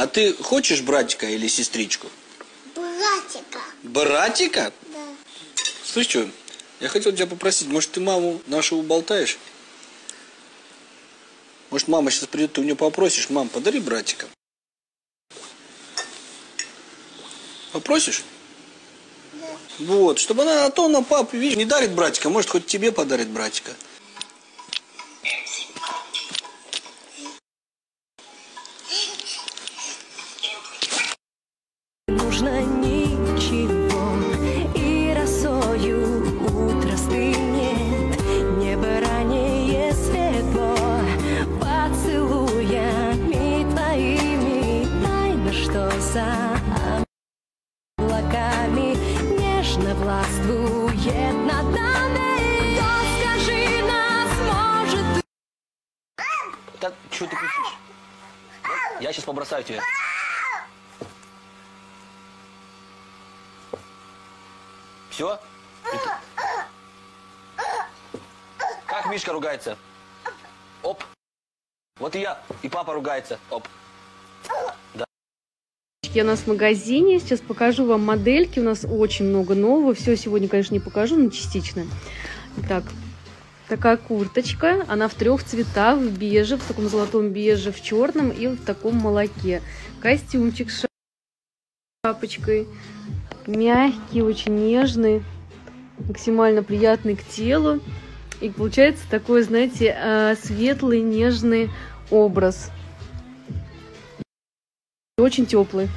А ты хочешь братика или сестричку? Братика. Братика? Да. Слышь, что, я хотел тебя попросить, может, ты маму нашу уболтаешь? Может, мама сейчас придет, ты у нее попросишь, мам, подари братика. Попросишь? Да. Вот, чтобы она, а то она папе, видишь, не дарит братика, может, хоть тебе подарит братика. Нужно ничего И росою утро стынет Небо ранее светло Поцелуями твоими Тайна, что за облаками Нежно властвует над нами Кто, скажи, нас может Да, что ты кричишь? Я сейчас побросаю тебя. Все? Как Мишка ругается? Оп. Вот и я, и папа ругается. Оп. Я у нас в магазине, сейчас покажу вам модельки, у нас очень много нового, все сегодня, конечно, не покажу, но частично. Итак, такая курточка, она в трех цветах, в беже, в таком золотом беже, в черном и в таком молоке. Костюмчик шапочкой, мягкий, очень нежный, максимально приятный к телу. И получается такой, знаете, э, светлый, нежный образ. Очень теплый.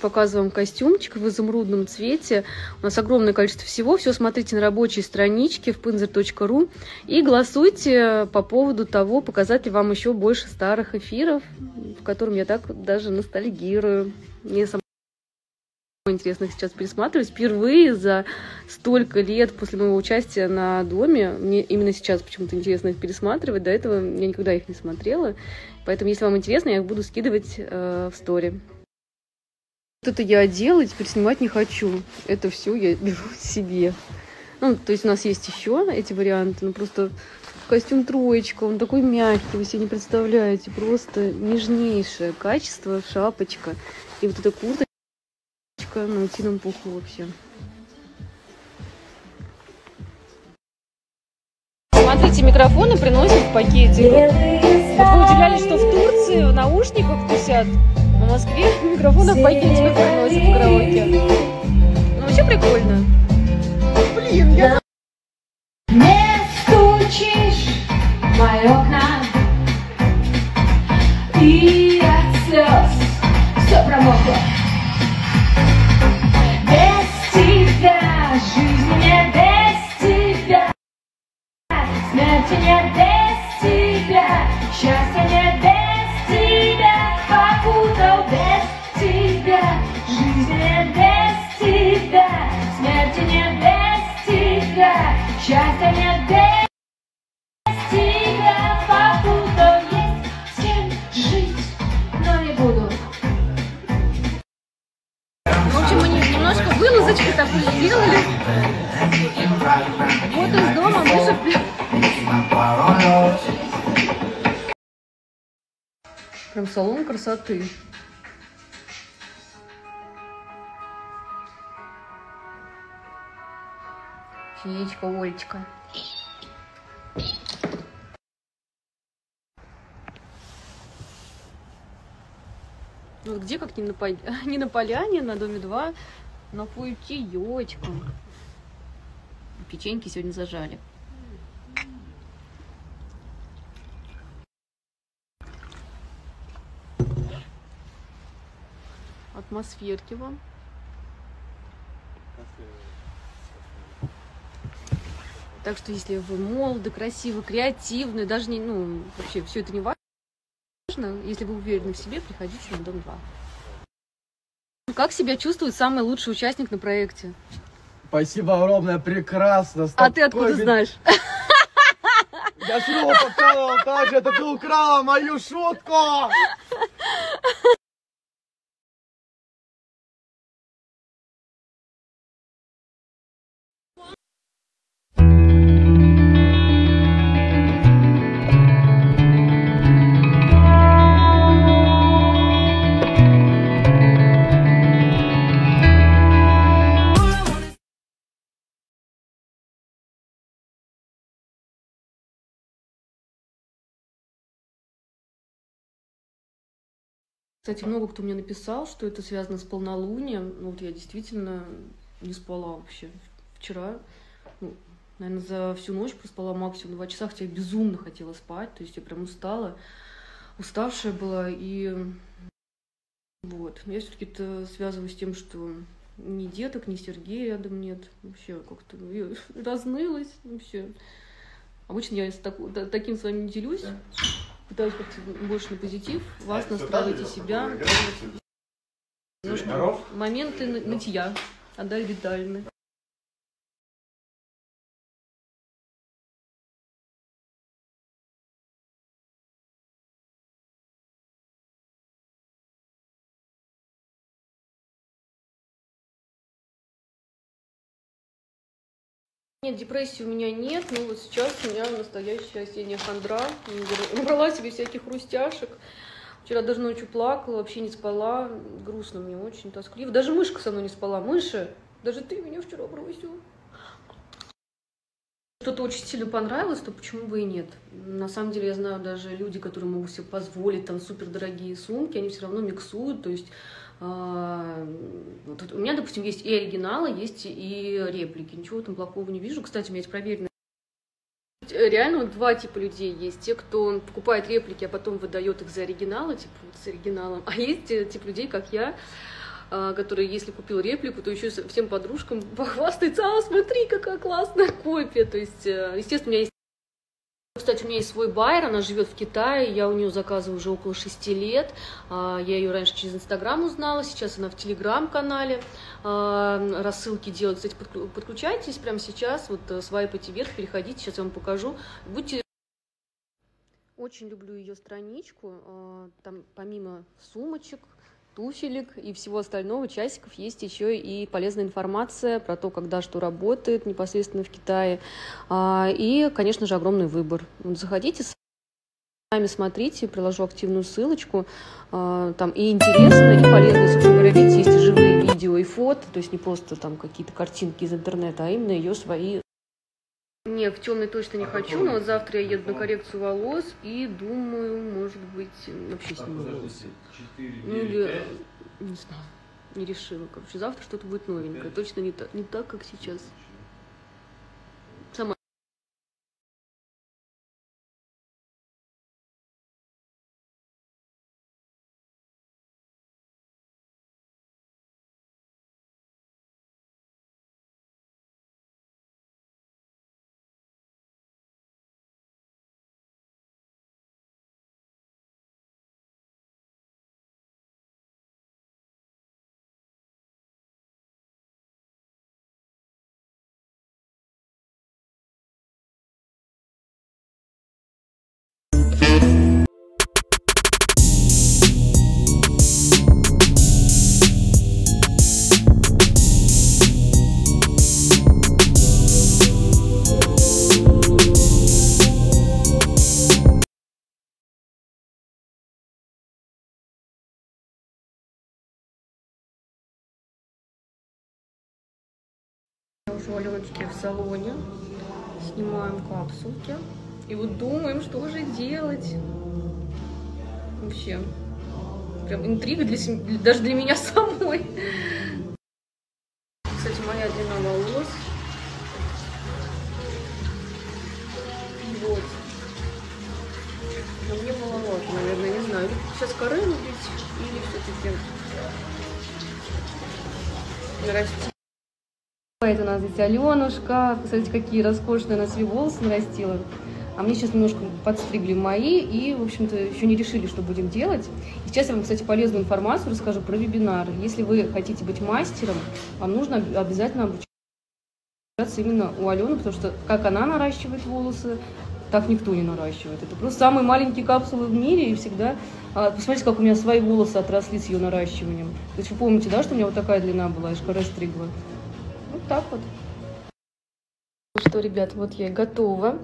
Показываем костюмчик в изумрудном цвете. У нас огромное количество всего. Все смотрите на рабочей страничке в pinzer.ru и голосуйте по поводу того, показать ли вам еще больше старых эфиров, в котором я так даже ностальгирую. Мне самой интересно сейчас пересматривать. Впервые за столько лет после моего участия на доме, мне именно сейчас почему-то интересно их пересматривать. До этого я никогда их не смотрела. Поэтому, если вам интересно, я их буду скидывать э, в стори. Вот это я одела, и теперь снимать не хочу. Это все я беру себе. Ну, то есть у нас есть еще эти варианты, но просто костюм троечка, он такой мягкий, вы себе не представляете, просто нежнейшее качество, шапочка. И вот эта курточка на утином пуху вообще. Смотрите, микрофоны приносят в пакете. Вот вы удивлялись, что в Турции в наушниках тусят, а в Москве микрофоны в пакете приносят в караоке. Вылазочку такую сделали. Вот из дома вышли. Прям салон красоты. Феечка, Олечка. Вот где, как не на, пол- не на поляне, на доме 2, на путиёчком. Печеньки сегодня зажали. Атмосферки вам. Так что если вы молоды, красивы, креативны, даже не, ну, вообще все это не важно, если вы уверены в себе, приходите на Дом 2. Как себя чувствует самый лучший участник на проекте? Спасибо огромное, прекрасно. А ты откуда знаешь? Я снова показывал так же, это ты украла мою шутку! Кстати, много кто мне написал, что это связано с полнолунием. Ну, вот я действительно не спала вообще вчера. Ну, наверное, за всю ночь проспала максимум два часа, хотя я безумно хотела спать. То есть я прям устала, уставшая была. И вот. Я все-таки это связываю с тем, что ни деток, ни Сергея рядом нет. Вообще как-то ну, разнылась вообще. Обычно я с таку- та- таким с вами не делюсь. Пытаюсь как-то больше на позитив. Вас настраивать и себя. Нужно моменты ны- нытья. Адель Витальевна. Нет, депрессии у меня нет, но вот сейчас у меня настоящая осенняя хандра. Набрала себе всяких хрустяшек. Вчера даже ночью плакала, вообще не спала. Грустно мне очень, тоскливо. Даже мышка со мной не спала. Мыша, даже ты меня вчера бросил. Что-то очень сильно понравилось, то почему бы и нет? На самом деле я знаю даже люди, которые могут себе позволить там супердорогие сумки, они все равно миксуют, то есть вот у меня, допустим, есть и оригиналы, есть и реплики. Ничего там плохого не вижу. Кстати, у меня есть проверенные. Реально вот два типа людей есть. Те, кто покупает реплики, а потом выдает их за оригиналы, типа вот с оригиналом. А есть э, тип людей, как я, а, который, если купил реплику, то еще всем подружкам похвастается, а, смотри, какая классная копия. То есть, э, естественно, у меня есть кстати, у меня есть свой байер, она живет в Китае, я у нее заказываю уже около шести лет. А, Я ее раньше через Инстаграм узнала, сейчас она в Телеграм-канале а, рассылки делает. Кстати, подклю- подключайтесь прямо сейчас, вот э, свайпайте вверх, переходите, сейчас я вам покажу. Будьте очень люблю ее страничку. а, Там помимо сумочек, туфелек и всего остального, часиков, есть еще и полезная информация про то, когда что работает непосредственно в Китае. А, И, конечно же, огромный выбор. Заходите, сами смотрите, приложу активную ссылочку. А, Там и интересно, и полезно, собственно говоря, видите, есть и живые видео и фото, то есть не просто там какие-то картинки из интернета, а именно ее свои нет, в темный точно не хочу, но вот завтра я еду на коррекцию волос и думаю, может быть, вообще сниму волосы. Ну или, не знаю, не решила. Короче, завтра что-то будет новенькое. Точно не так, не так, как сейчас. Аленочки в салоне. Снимаем капсулки. И вот думаем, что же делать. Вообще. Прям интрига для сем- для- даже для меня самой. Кстати, моя длина волос. Вот. Но мне маловато, наверное, не знаю. Сейчас коры рубить или все-таки нарастить. Это у нас здесь Аленушка. Посмотрите, какие роскошные она себе волосы нарастила. А мне сейчас немножко подстригли мои и, в общем-то, еще не решили, что будем делать. И сейчас я вам, кстати, полезную информацию расскажу про вебинары. Если вы хотите быть мастером, вам нужно об- обязательно обучаться именно у Алены, потому что как она наращивает волосы, так никто не наращивает. Это просто самые маленькие капсулы в мире и всегда... а, посмотрите, как у меня свои волосы отросли с ее наращиванием. То есть вы помните, да, что у меня вот такая длина была, я же коры стригла. Вот так вот. Ну что, ребят, вот я и готова.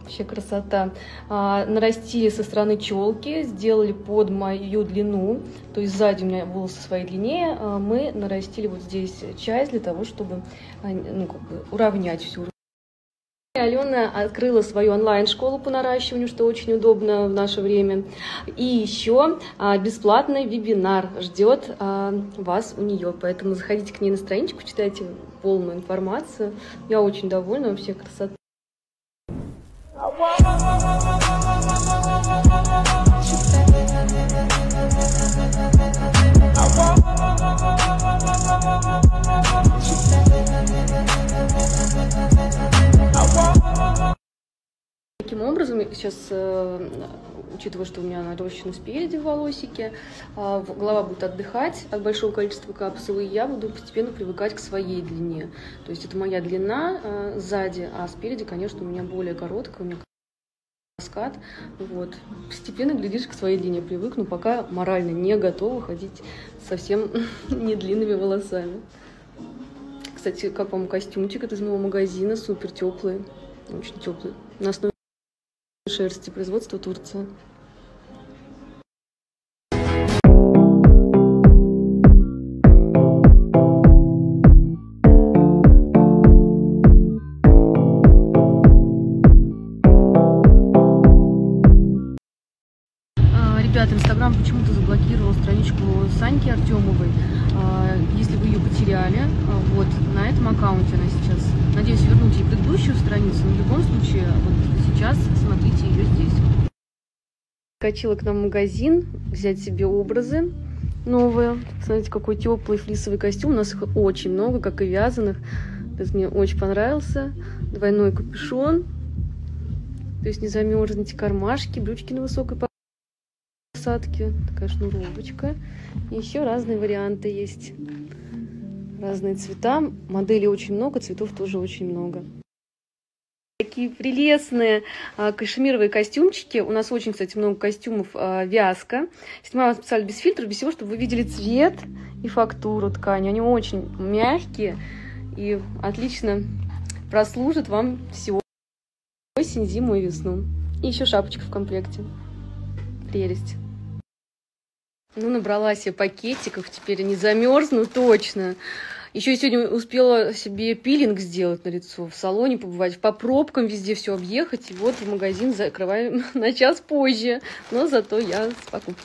Вообще красота. А, нарастили со стороны челки, сделали под мою длину. То есть сзади у меня волосы своей длиннее. а мы нарастили вот здесь часть для того, чтобы а, ну, как бы уравнять всю Алена открыла свою онлайн-школу по наращиванию, что очень удобно в наше время. И еще а, бесплатный вебинар ждет а, вас у нее. Поэтому заходите к ней на страничку, читайте полную информацию. Я очень довольна вообще красотой. Образом, сейчас, э, учитывая, что у меня нарощены спереди волосики, а, голова будет отдыхать от большого количества капсул, и я буду постепенно привыкать к своей длине. То есть это моя длина э, сзади, а спереди, конечно, у меня более короткая, у меня каскад. Вот. Постепенно, глядишь, к своей длине привыкну, пока морально не готова ходить совсем не длинными волосами. Кстати, как вам костюмчик? Это из моего магазина, супер теплый, очень теплый. На основе шерсти, производство Турция. Если вы ее потеряли, а, вот на этом аккаунте она сейчас. Надеюсь вернуть ей предыдущую страницу, но в любом случае, вот сейчас смотрите ее здесь. Скочила к нам в магазин взять себе образы новые. Смотрите, какой теплый флисовый костюм. У нас их очень много, как и вязаных. Этот мне очень понравился. Двойной капюшон. То есть не замерзнете кармашки, брючки на высокой посадке, такая шнуровочка. И еще разные варианты есть. Разные цвета. Моделей очень много, цветов тоже очень много. Такие прелестные а, кашемировые костюмчики. У нас очень, кстати, много костюмов а, вязка. Снимаю специально без фильтра, без всего, чтобы вы видели цвет и фактуру ткани. Они очень мягкие и отлично прослужат вам всю осень, зиму и весну. И еще шапочка в комплекте. Прелесть. Ну, набрала себе пакетиков, теперь не замерзну точно. Еще сегодня успела себе пилинг сделать на лицо, в салоне побывать, по пробкам везде все объехать. И вот в магазин закрываем на час позже. Но зато я с покупкой.